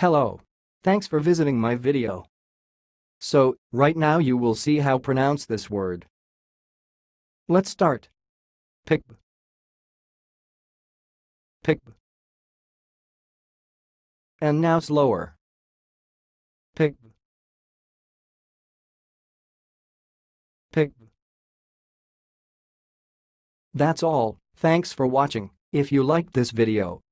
Hello. Thanks for visiting my video. So, right now you will see how pronounce this word. Let's start. Pick. Pick. And now slower. Pick. Pick. That's all, thanks for watching. If you liked this video,